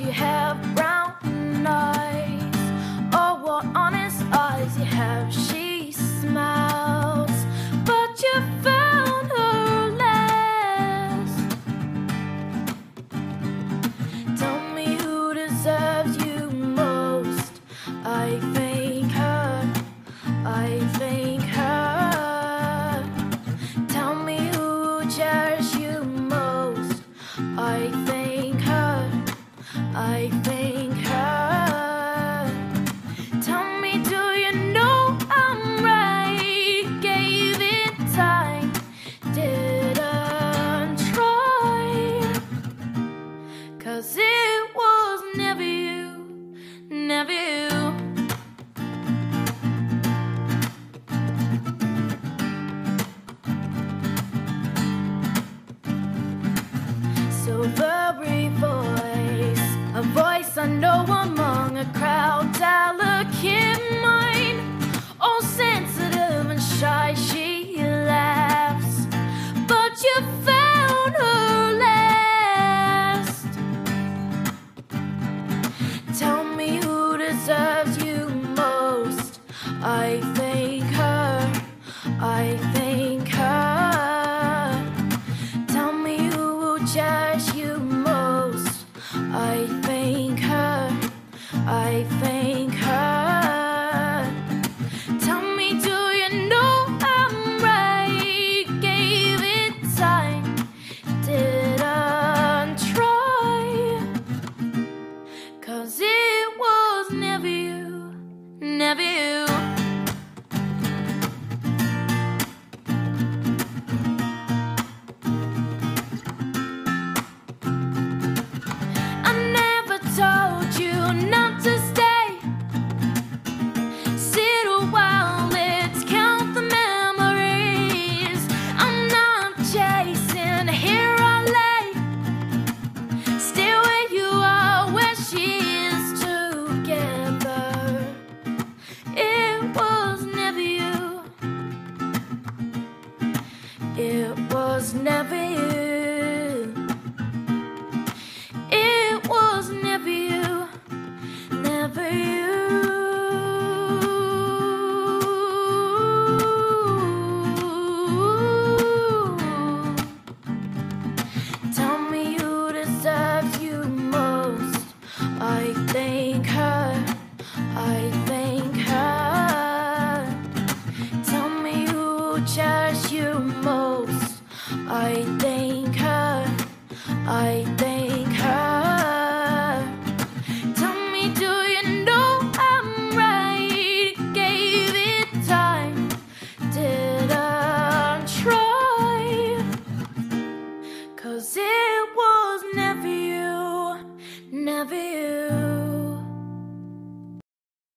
you have. I thank her. Tell me, do you know I'm right? Gave time, didn't it was never you, never you. I It was never you. I think